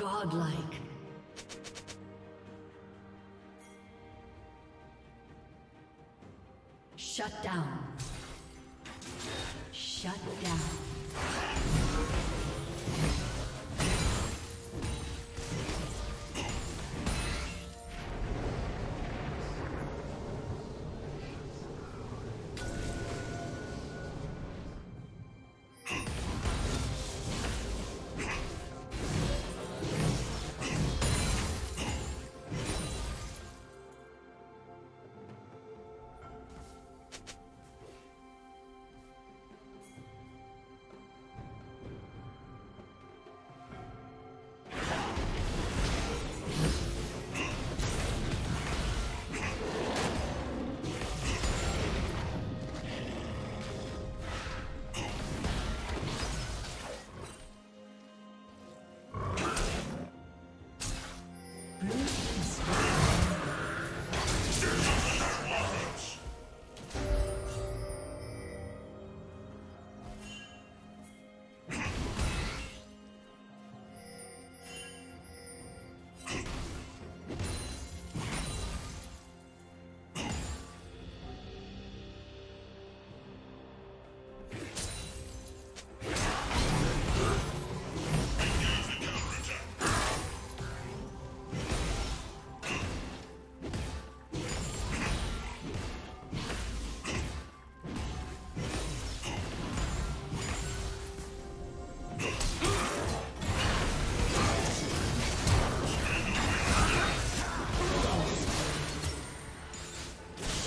Godlike. Shut down. Shut down.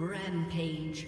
Rampage.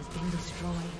Has been destroyed.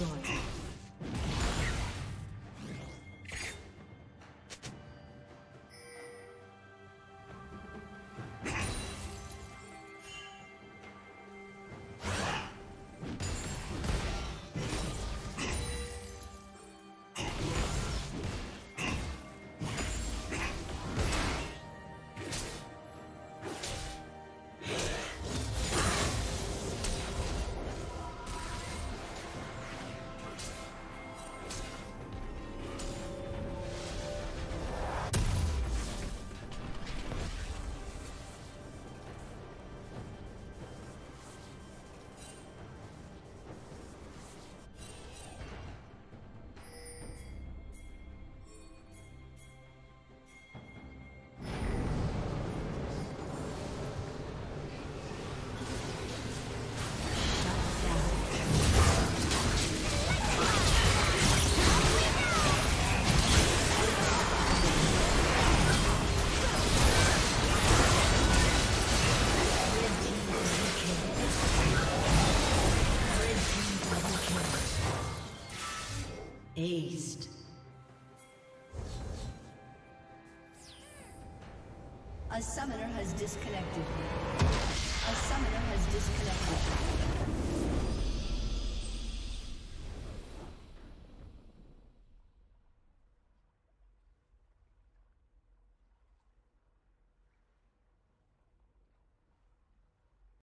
Destroyed. Aced. A summoner has disconnected. A summoner has disconnected.